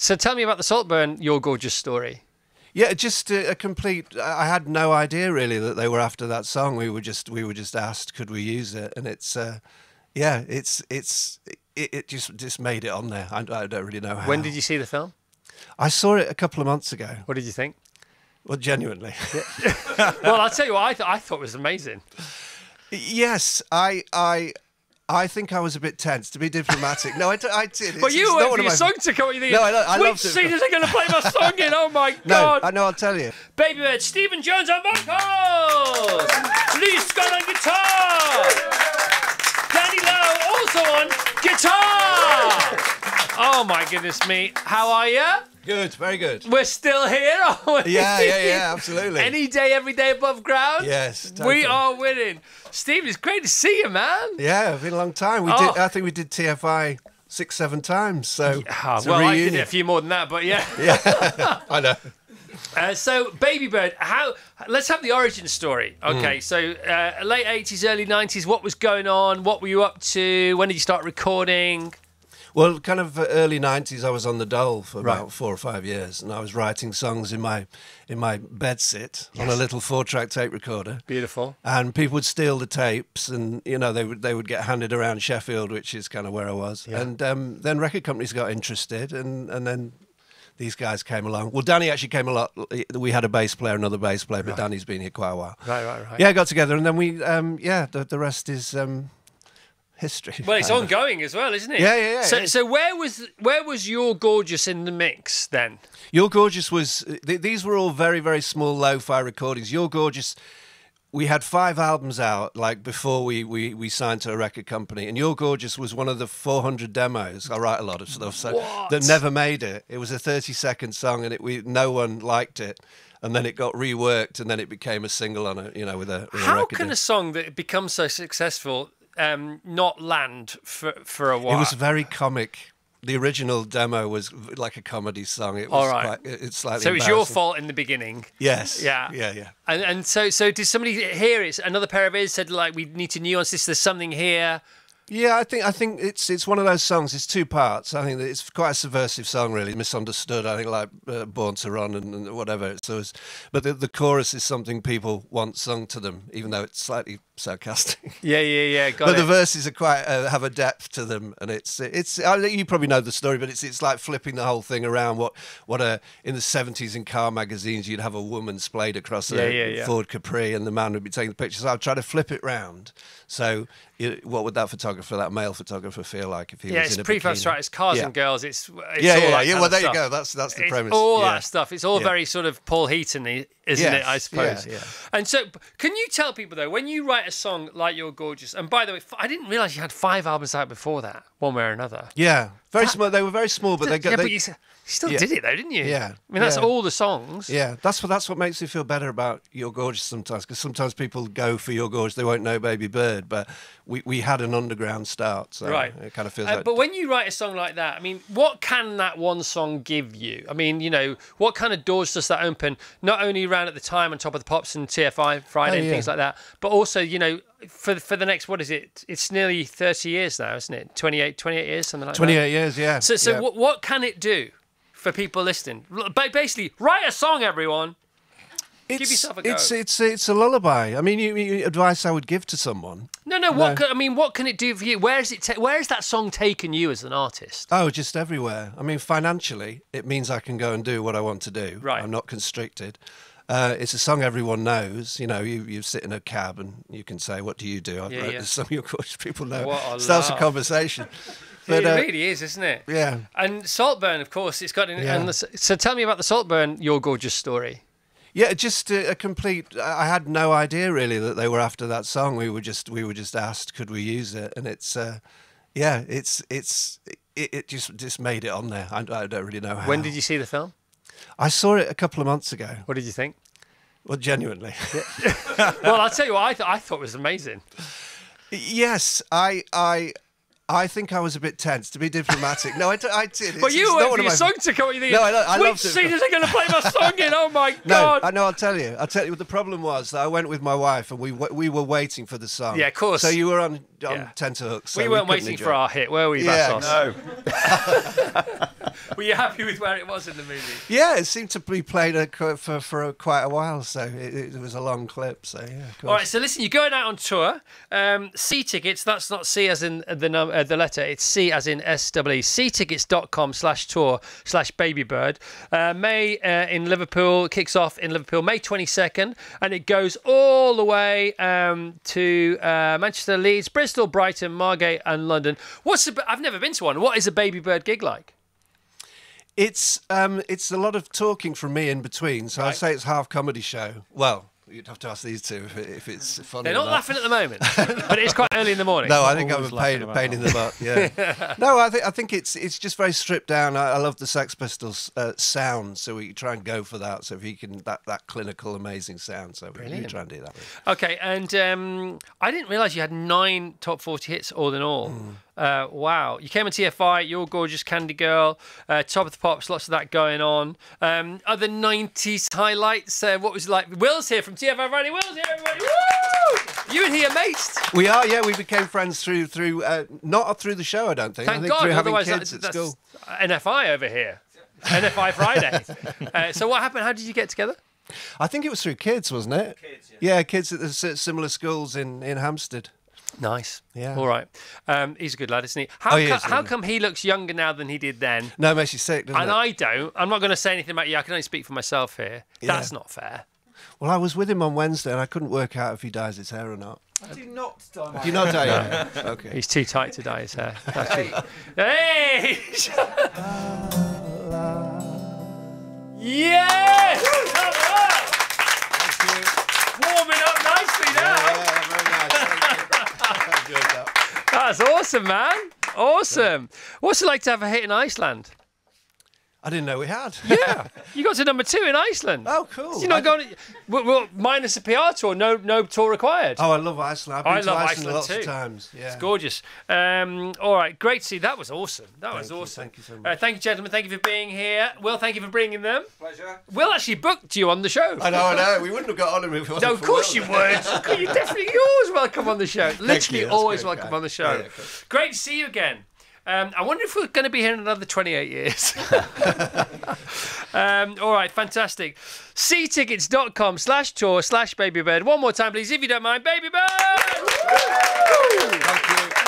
So tell me about the Saltburn, You're Gorgeous story. Yeah, just a, a complete. I had no idea really that they were after that song. We were just we were just asked could we use it, and it's uh, yeah, it's it's it, it just just made it on there. I, I don't really know how. When did you see the film? I saw it a couple of months ago. What did you think? Well, genuinely. well, I'll tell you what I, th- I thought it was amazing. yes, I I. I think I was a bit tense, to be diplomatic. No, I, did. But It's- you it's were not waiting one for your my- song to come. You No, I I Which scene is they going to play my song in? Oh my god! No. I know. I'll tell you. Babybird, Stephen Jones on vocals. Lee Scott on guitar. Danny Lowe also on guitar. Oh my goodness me. How are you? Good, very good. We're still here, aren't we? Yeah, yeah, yeah, absolutely. Any day, every day above ground. Yes, We are winning. Steve, it's great to see you, man. Yeah, it's been a long time. We Oh. did. I think we did TFI six, seven times. So Ah, a well, I did it a few more than that, but yeah. Yeah, I know. Uh, so, Babybird, how? Let's have the origin story. Okay, Hmm. so uh, late eighties, early nineties. What was going on? What were you up to? When did you start recording? Well, kind of uh, early '90s, I was on the dole for Right. about four or five years, and I was writing songs in my in my bedsit on a little four-track tape recorder. Beautiful. And people would steal the tapes, and you know they would they would get handed around Sheffield, which is kind of where I was. Yeah. And um, then record companies got interested, and and then these guys came along. Well, Danny actually came a lot. We had a bass player, another bass player, but Danny's been here quite a while. Right, right, right. Yeah, got together, and then we um, yeah, the, the rest is um, history. Well, it's kind of. ongoing as well, isn't it? Yeah, yeah, yeah, So, so where was where was You're Gorgeous in the mix then? You're Gorgeous was, th- these were all very, very small lo fi recordings. You're Gorgeous, we had five albums out like before we, we, we signed to a record company. And You're Gorgeous was one of the 400 demos. I write a lot of stuff, so What? that never made it. It was a 30 second song and it, we, no one liked it. And then it got reworked and then it became a single on a, you know, with a, with a How record can a song that becomes so successful um, not land for for a while? It was very comic. The original demo was like a comedy song. It was All right. quite, it's slightly so it was your fault in the beginning. Yes. Yeah. Yeah, yeah. And and so so did somebody hear it? Another pair of ears said like we need to nuance this. There's something here. Yeah, I think I think it's it's one of those songs. It's two parts. I think that it's quite a subversive song, really misunderstood. I think like uh, "Born to Run" and, and whatever. So, it's, but the, the chorus is something people want sung to them, even though it's slightly sarcastic. Yeah, yeah, yeah. But the verses are quite uh, have a depth to them, and it's it's. I you probably know the story, but it's it's like flipping the whole thing around. What what a in the seventies in car magazines, you'd have a woman splayed across a Yeah, yeah, yeah. Ford Capri, and the man would be taking the pictures. I'd try to flip it round. So, it, what would that photographer, that male photographer, feel like if he yeah, was it's in a prefab bikini? straight. It's cars Yeah. and girls. It's, it's Yeah, all yeah, that yeah. Well, there you stuff. go. That's that's the It's premise. all yeah. that stuff. It's all Yeah. very sort of Paul Heaton, isn't it? I suppose. yeah, yeah. And so, can you tell people though, when you write a song like "You're Gorgeous," and by the way, I didn't realize you had five albums out before that, one way or another. Yeah, very small. They were very small, but they got. yeah, they, but you, still yeah. did it though, didn't you? Yeah, I mean, that's yeah. all the songs. Yeah, that's what that's what makes me feel better about You're Gorgeous sometimes because sometimes people go for You're Gorgeous, they won't know Babybird, but we, we had an underground start, so Right. it kind of feels Uh, like. but when you write a song like that, I mean, what can that one song give you? I mean, you know, what kind of doors does that open? Not only around at the time on Top of the Pops and TFI Friday Oh, and things like that, but also, you know, for for the next what is it? It's nearly thirty years now, isn't it? 28, 28 years, something like that. 28 years, yeah. So, so yeah. what what can it do for people listening? Basically, write a song, everyone. it's, yourself a It's go. it's it's a lullaby. I mean, you, you, advice I would give to someone. No, no. What? No. Can, I mean, what can it do for you? Where is it? Ta- where that song taken you as an artist? Oh, just everywhere. I mean, financially, it means I can go and do what I want to do. Right. I'm not constricted. Uh, it's a song everyone knows. You know, you, you sit in a cab and you can say, "What do you do?" I Yeah, wrote yeah. this song. Of course, people know. What a Starts a laugh. conversation. it uh, really is, isn't it? yeah. And Saltburn, of course, it's got. In, Yeah. and the, so tell me about the Saltburn, You're Gorgeous story. Yeah, just a, a complete. I I had no idea really that they were after that song. We were just we were just asked could we use it, and it's uh, yeah, it's it's it, it just just made it on there. I, I don't really know how. When did you see the film? I saw it a couple of months ago. What did you think? Well, genuinely. well, I'll tell you what I, th- I thought it was amazing. yes, I I. I think I was a bit tense, to be diplomatic. No, I, d- I did. But It's- you it's were not waiting one for of your my- song to come. You think, No, I I Which loved it. scene is they going to play my song in? Oh my god! No, god! I know. I'll tell you. I'll tell you. What the problem was that I went with my wife, and we w- we were waiting for the song. Yeah, of course. So you were on on Yeah. tenterhooks. So we weren't couldn't waiting enjoy for our hit, were we, Yeah, Vassos? No. Were you happy with where it was in the movie? Yeah, it seemed to be played a, for for a, quite a while, so it, it was a long clip. So yeah. of All right, so listen, you're going out on tour. Um, See Tickets, that's not C as in the num- uh, the letter, it's C as in S W E. Seetickets.com slash tour slash babybird. Uh, May uh, in Liverpool kicks off in Liverpool May 22nd, and it goes all the way um, to uh, Manchester, Leeds, Bristol, Brighton, Margate, and London. What's the, I've never been to one. What is a babybird gig like? It's um, it's a lot of talking from me in between. So I'd Right. say it's half comedy show. Well, you'd have to ask these two if, it, if it's funny. They're or not laughing at the moment, but it's quite early in the morning. No, I think I'm a always laughing pain, about pain in the butt. Yeah. no, I think I think it's it's just very stripped down. I, I love the Sex Pistols uh, sound, so we try and go for that. So if you can that that clinical, amazing sound, so we, we try and do that. Okay, and um, I didn't realise you had nine top 40 hits all in all. Uh, wow. You came on TFI, You're Gorgeous Candy Girl, uh, Top of the Pops, lots of that going on. Um, other 90s highlights, uh, what was it like? Will's here from TFI Friday. Will's here, everybody. Woo! You and he are mates. We are, yeah. We became friends through through uh, not through the show. I don't think. I Thank think God, through having otherwise kids that, at that's school. NFI over here. NFI Friday. uh, so what happened? How did you get together? I think it was through kids, wasn't it? Kids, yeah. kids at the similar schools in in Hampstead. Nice. Yeah. All right. Um, he's a good lad, isn't he? How, Oh, he co- is, how isn't come he looks younger now than he did then? No, it makes you sick, doesn't And it? I don't. I'm not going to say anything about you. I can only speak for myself here. That's not fair. Well, I was with him on Wednesday, and I couldn't work out if he dyes his hair or not. I do not dye my Do you not dye your hair? Okay. He's too tight to dye his hair. That's. Hey! yes! That's awesome, man. Awesome. What's it like to have a hit in Iceland? I didn't know we had. Yeah, you got to number two in Iceland. Oh, cool. You're not I- going. Well, well, minus a PR tour, no, no tour required. Oh, I love Iceland. I've been I to love Iceland, Iceland lots too. of times. Yeah. It's gorgeous. Um, all right, great to see. That was awesome. That was Thank you, awesome. thank you so Uh, much. thank you, gentlemen. Thank you for being here. Will, thank you for bringing them. pleasure. Will actually booked you on the show. I know, I know. We wouldn't have got on him if it wasn't No, of for course Will. you would. You're definitely, you're always welcome on the show. Literally, you, that's always great, welcome guy. on the show. Yeah, yeah, cool. Great to see you again. Um, I wonder if we're going to be here in another 28 years. um, all right, fantastic. Seetickets.com slash tour slash babybird. One more time, please, if you don't mind. Babybird! Thank you.